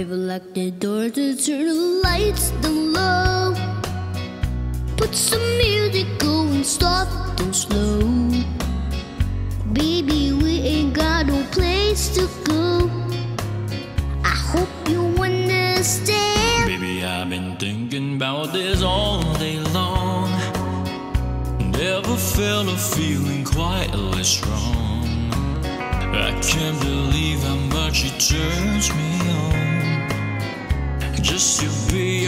People lock the door to turn the lights down low. Put some music going soft and slow. Baby, we ain't got no place to go. I hope you understand. Baby, I've been thinking about this all day long. Never felt a feeling quite less strong. I can't believe how much it turns me on. Just to be